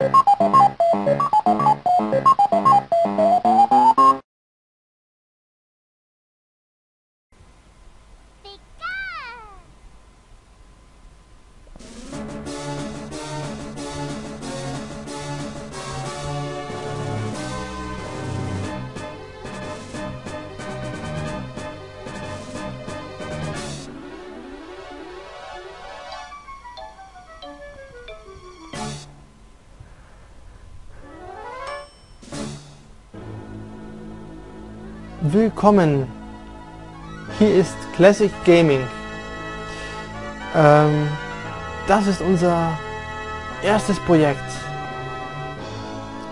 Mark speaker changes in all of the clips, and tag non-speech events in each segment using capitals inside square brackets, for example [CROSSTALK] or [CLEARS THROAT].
Speaker 1: you Willkommen! Hier ist Classic Gaming. Ähm, das ist unser erstes Projekt.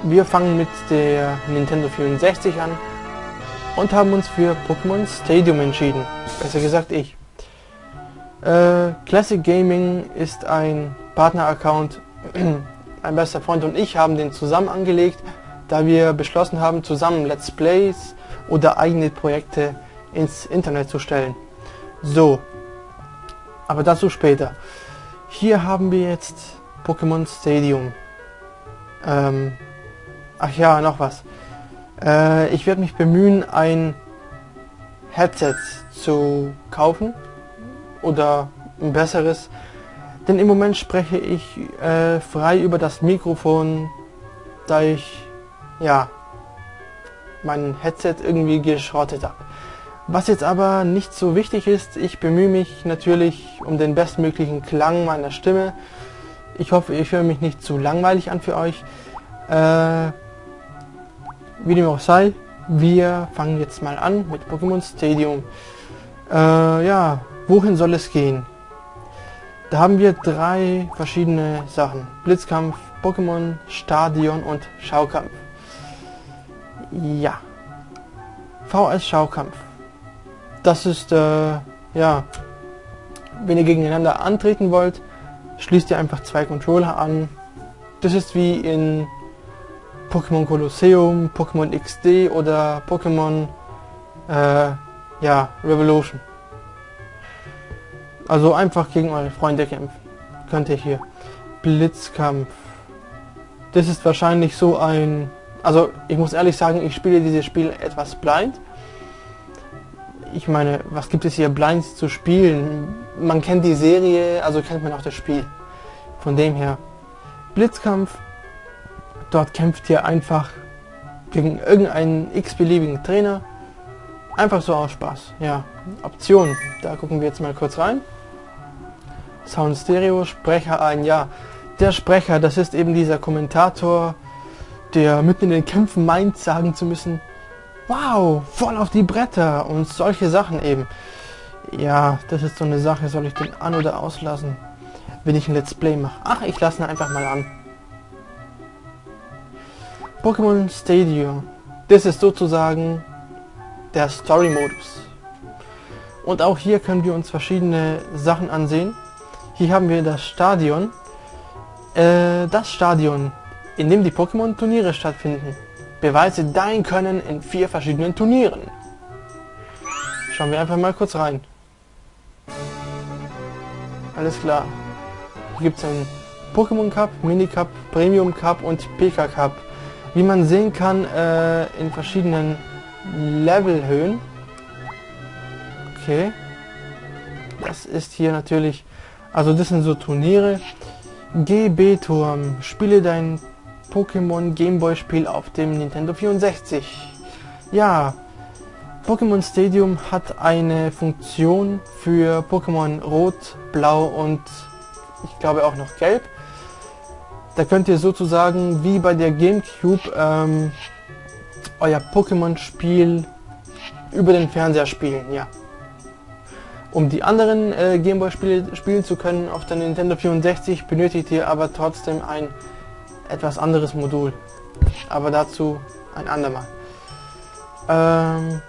Speaker 1: Wir fangen mit der Nintendo 64 an und haben uns für Pokémon Stadium entschieden. Besser gesagt ich. Äh, Classic Gaming ist ein Partner-Account. [CLEARS THROAT] Ein bester Freund und ich haben den zusammen angelegt, da wir beschlossen haben, zusammen Let's Plays oder eigene Projekte ins Internet zu stellen. So, aber dazu später. Hier haben wir jetzt Pokémon Stadium. Ähm, ach ja, noch was. Äh, ich werde mich bemühen, ein Headset zu kaufen oder ein besseres. Denn im Moment spreche ich äh, frei über das Mikrofon, da ich ja mein Headset irgendwie geschrottet habe. Was jetzt aber nicht so wichtig ist, ich bemühe mich natürlich um den bestmöglichen Klang meiner Stimme. Ich hoffe, ich höre mich nicht zu langweilig an für euch. Äh, wie dem auch sei, wir fangen jetzt mal an mit Pokémon Stadium. Äh, ja, wohin soll es gehen? Da haben wir drei verschiedene Sachen. Blitzkampf, Pokémon, Stadion und Schaukampf. Ja. VS Schaukampf. Das ist, äh, ja, wenn ihr gegeneinander antreten wollt, schließt ihr einfach zwei Controller an. Das ist wie in Pokémon Colosseum, Pokémon XD oder Pokémon, äh, ja, Revolution. Also einfach gegen eure Freunde kämpfen. Könnt ihr hier. Blitzkampf. Das ist wahrscheinlich so ein also ich muss ehrlich sagen, ich spiele dieses Spiel etwas blind. Ich meine, was gibt es hier blind zu spielen? Man kennt die Serie, also kennt man auch das Spiel. Von dem her. Blitzkampf. Dort kämpft ihr einfach gegen irgendeinen x-beliebigen Trainer. Einfach so aus Spaß. Ja, Option. Da gucken wir jetzt mal kurz rein. Sound Stereo, Sprecher ein, ja. Der Sprecher, das ist eben dieser Kommentator, der mitten in den Kämpfen meint, sagen zu müssen, wow, voll auf die Bretter und solche Sachen eben. Ja, das ist so eine Sache, soll ich den an- oder auslassen, wenn ich ein Let's Play mache? Ach, ich lasse ihn einfach mal an. Pokémon Stadium. Das ist sozusagen der Story-Modus. Und auch hier können wir uns verschiedene Sachen ansehen. Hier haben wir das Stadion. Äh, das Stadion in dem die Pokémon-Turniere stattfinden. Beweise dein Können in vier verschiedenen Turnieren. Schauen wir einfach mal kurz rein. Alles klar. Hier gibt es einen Pokémon Cup, Mini Cup, Premium Cup und PK Cup. Wie man sehen kann, äh, in verschiedenen Levelhöhen. Okay. Das ist hier natürlich, also das sind so Turniere. GB-Turm. Spiele dein Pokémon Gameboy Spiel auf dem Nintendo 64. Ja, Pokémon Stadium hat eine Funktion für Pokémon Rot, Blau und ich glaube auch noch Gelb. Da könnt ihr sozusagen wie bei der Gamecube ähm, euer Pokémon-Spiel über den Fernseher spielen, ja. Um die anderen äh, Gameboy-Spiele spielen zu können auf der Nintendo 64 benötigt ihr aber trotzdem ein etwas anderes Modul. Aber dazu ein andermal. Ähm,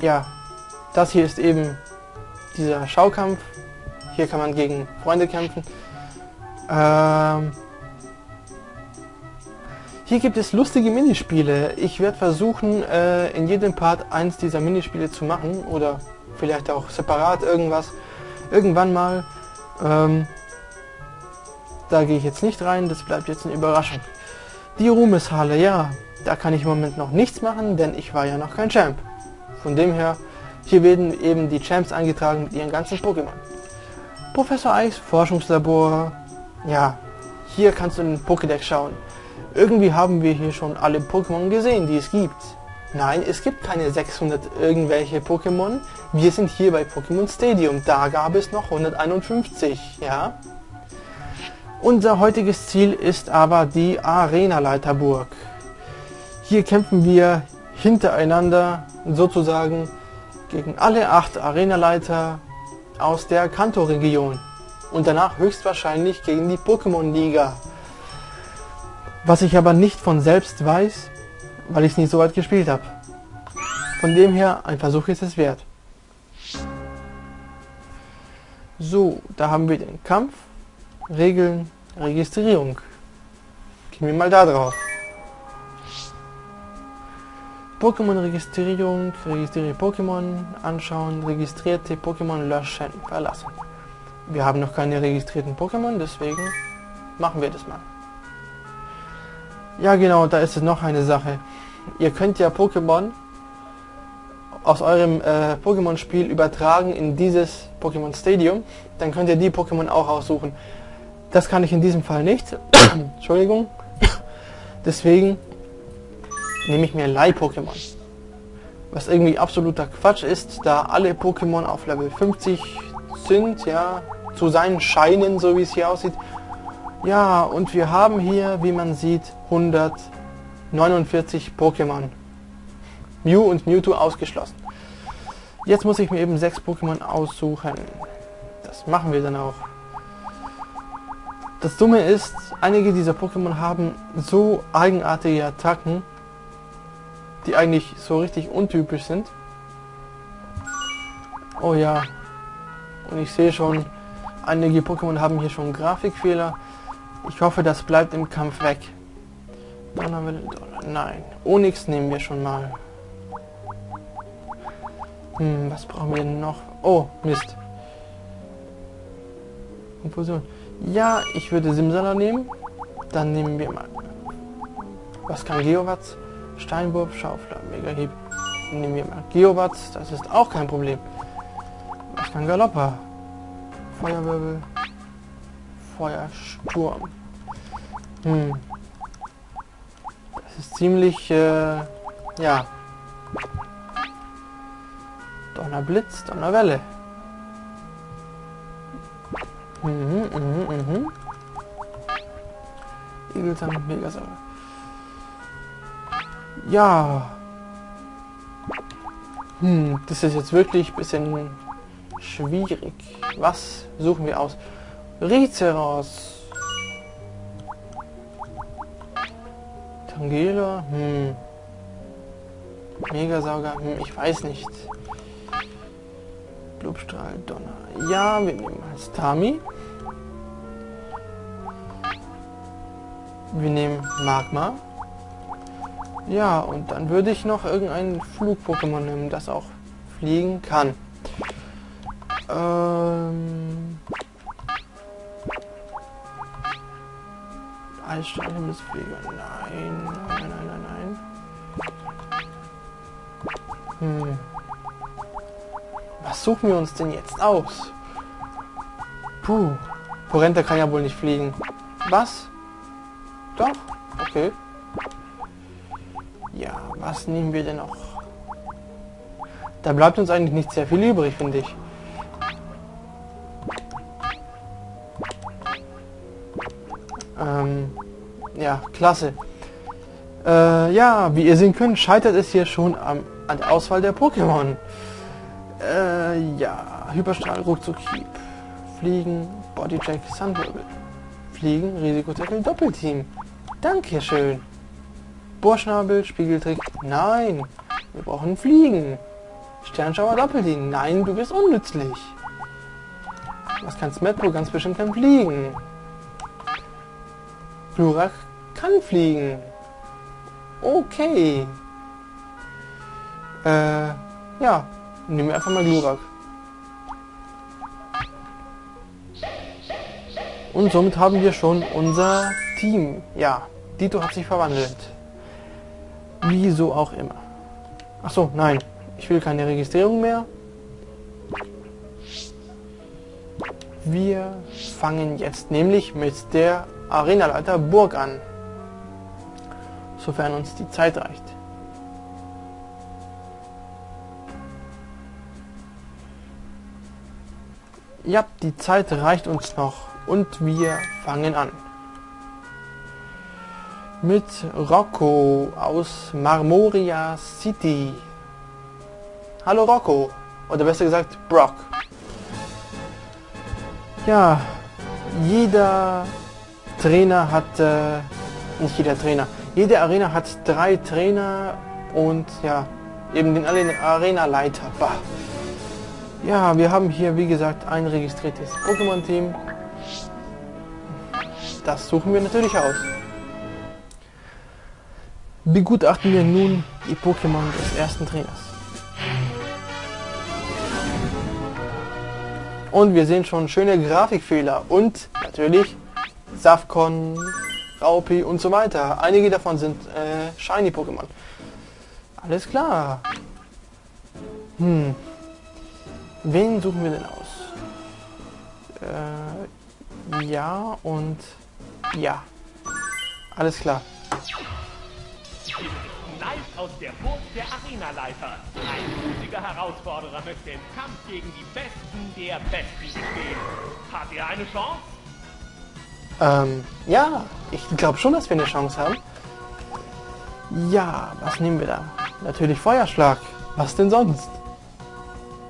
Speaker 1: ja, das hier ist eben dieser Schaukampf. Hier kann man gegen Freunde kämpfen. Ähm, hier gibt es lustige Minispiele. Ich werde versuchen, äh, in jedem Part eins dieser Minispiele zu machen oder vielleicht auch separat irgendwas. Irgendwann mal. Ähm, Da gehe ich jetzt nicht rein, das bleibt jetzt eine Überraschung. Die Ruhmeshalle, ja, da kann ich im Moment noch nichts machen, denn ich war ja noch kein Champ. Von dem her, hier werden eben die Champs eingetragen mit ihren ganzen Pokémon. Professor Eis Forschungslabor, ja, hier kannst du in den Pokédex schauen. Irgendwie haben wir hier schon alle Pokémon gesehen, die es gibt. Nein, es gibt keine 600 irgendwelche Pokémon. Wir sind hier bei Pokémon Stadium. Da gab es noch 151, ja. Unser heutiges Ziel ist aber die Arena-Leiterburg. Hier kämpfen wir hintereinander sozusagen gegen alle acht Arenaleiter aus der Kanto-Region und danach höchstwahrscheinlich gegen die Pokémon-Liga. Was ich aber nicht von selbst weiß, weil ich es nicht so weit gespielt habe. Von dem her, ein Versuch ist es wert. So, da haben wir den Kampf, Regeln, Registrierung. Gehen wir mal da drauf. Pokémon-Registrierung, registriere Pokémon, anschauen, registrierte Pokémon löschen, verlassen. Wir haben noch keine registrierten Pokémon, deswegen machen wir das mal. Ja genau, da ist es noch eine Sache. Ihr könnt ja Pokémon aus eurem äh, Pokémon-Spiel übertragen in dieses Pokémon Stadium. Dann könnt ihr die Pokémon auch aussuchen. Das kann ich in diesem Fall nicht. [COUGHS] Entschuldigung. [COUGHS] Deswegen nehme ich mir Leih-Pokémon. Was irgendwie absoluter Quatsch ist, da alle Pokémon auf Level 50 sind, ja, zu sein scheinen, so wie es hier aussieht. Ja, und wir haben hier, wie man sieht, 149 Pokémon. Mew und Mewtwo ausgeschlossen. Jetzt muss ich mir eben sechs Pokémon aussuchen. Das machen wir dann auch. Das Dumme ist, einige dieser Pokémon haben so eigenartige Attacken, die eigentlich so richtig untypisch sind. Oh ja. Und ich sehe schon, einige Pokémon haben hier schon Grafikfehler. Ich hoffe, das bleibt im Kampf weg. Donnerwelle, nein. Onyx nehmen wir schon mal. Hm, was brauchen wir noch? Oh, Mist. Konfusion. Ja, ich würde Simsala nehmen. Dann nehmen wir mal. Was kann Geowatz? Steinwurf, Schaufler, Mega-Hieb. Nehmen wir mal Geowatz, das ist auch kein Problem. Was kann Galoppa? Feuerwirbel, Feuersturm. Hm. Das ist ziemlich, äh, ja. Donnerblitz, Donnerwelle. Mhm, mhm, mhm. Egeltang, Megasauger. Ja. Hm, das ist jetzt wirklich ein bisschen schwierig. Was suchen wir aus? Rizeros. Tangela. Hm. Megasauger. Hm, ich weiß nicht. Blubstrahl, Donner. Ja, wir nehmen als Tami. Wir nehmen Magma. Ja, und dann würde ich noch irgendein Flug-Pokémon nehmen, das auch fliegen kann. Ähm... Eisstrahl, Himmelsflieger. Nein, nein, nein, nein, nein. Hm. Was suchen wir uns denn jetzt aus? Puh. Porenta kann ja wohl nicht fliegen. Was? Doch? Okay. Ja, was nehmen wir denn noch? Da bleibt uns eigentlich nicht sehr viel übrig, finde ich. Ähm, ja, klasse. Äh, ja, wie ihr sehen könnt, scheitert es hier schon am, an der Auswahl der Pokémon. Äh, ja, Hyperstrahl, Ruckzuck, Hieb. Fliegen, Bodycheck, Sandwirbel. Fliegen, Risikotackle, Doppelteam. Dankeschön. Bohrschnabel, Spiegeltrick. Nein, wir brauchen Fliegen. Sternschauer, Doppelteam. Nein, du bist unnützlich. Was kann Smetbo? Ganz bestimmt kann fliegen. Glurak kann fliegen. Okay. Äh, ja. Nehmen wir einfach mal Glurak. Und somit haben wir schon unser Team. Ja, Dito hat sich verwandelt. Wieso auch immer. Ach so, nein. Ich will keine Registrierung mehr. Wir fangen jetzt nämlich mit der Arenaleiter Burg an. Sofern uns die Zeit reicht. Ja, die Zeit reicht uns noch und wir fangen an. Mit Rocco aus Marmoria City. Hallo Rocco. Oder besser gesagt Brock. Ja, jeder Trainer hat, äh, nicht jeder Trainer, jede Arena hat drei Trainer und ja, eben den Arena-Leiter. Ja, wir haben hier wie gesagt ein registriertes Pokémon-Team. Das suchen wir natürlich aus. Begutachten wir nun die Pokémon des ersten Trainers. Und wir sehen schon schöne Grafikfehler und natürlich Safcon, Raupi und so weiter. Einige davon sind äh, Shiny-Pokémon. Alles klar. Hm. Wen suchen wir denn aus? Äh, ja und ja. Alles klar.
Speaker 2: Live aus der Burg der Arenaleiter. Ein mutiger Herausforderer möchte im Kampf gegen die Besten der Besten bestehen. Hat er eine Chance?
Speaker 1: Ähm, ja, ich glaube schon, dass wir eine Chance haben. Ja, was nehmen wir da? Natürlich Feuerschlag. Was denn sonst?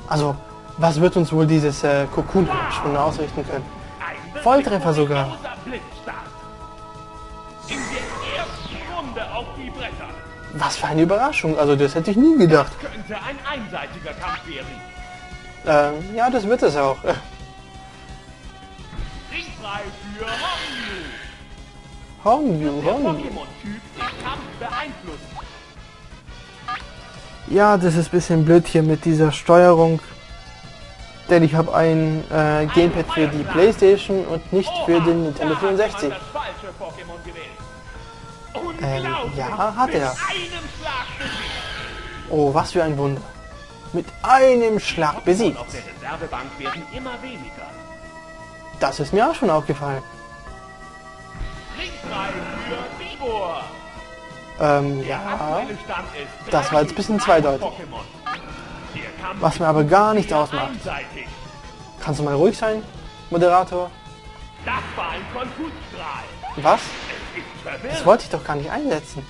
Speaker 1: Also, was wird uns wohl dieses äh, Cocoon-Stunde ausrichten können? Volltreffer sogar. Was für eine Überraschung. Also, das hätte ich nie gedacht. Ähm, ja, das wird es auch.
Speaker 2: Kampf beeinflusst.
Speaker 1: Ja, das ist ein bisschen blöd hier mit dieser Steuerung. Denn ich habe ein äh, Gamepad für die Playstation und nicht für den Nintendo
Speaker 2: Da hat man
Speaker 1: 64.
Speaker 2: das falsche Pokémon gewählt.
Speaker 1: Ähm, ja, hat er. Oh, was für ein Wunder. Mit einem Schlag besiegt. Das ist mir auch schon aufgefallen. Ähm, ja. Das war jetzt ein bisschen
Speaker 2: 3 zu 1
Speaker 1: zweideutig. Was mir aber gar nicht
Speaker 2: ist
Speaker 1: ausmacht. Kannst du mal ruhig sein, Moderator?
Speaker 2: Das war ein Konfusstrahl.
Speaker 1: Was? Das wollte ich doch gar nicht einsetzen.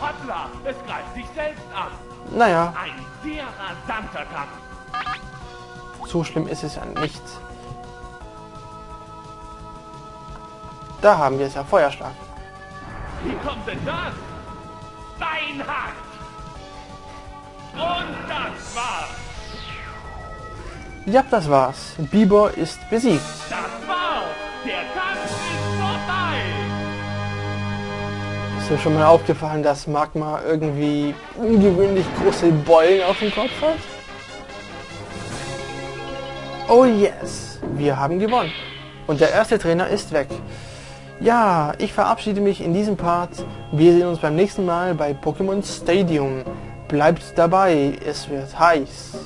Speaker 2: Hoppla, es greift sich selbst an.
Speaker 1: Naja,
Speaker 2: Ein sehr rasanter Kampf.
Speaker 1: so schlimm ist es ja nicht. Da haben wir es ja, Feuerschlag.
Speaker 2: Wie kommt denn das? Beinhackt. Und das war's.
Speaker 1: Ja, das war's. Bibor ist besiegt.
Speaker 2: Das war's. Der Kampf ist vorbei.
Speaker 1: Ist dir schon mal aufgefallen, dass Magma irgendwie ungewöhnlich große Beulen auf dem Kopf hat? Oh yes, wir haben gewonnen. Und der erste Trainer ist weg. Ja, ich verabschiede mich in diesem Part. Wir sehen uns beim nächsten Mal bei Pokémon Stadium. Bleibt dabei, es wird heiß.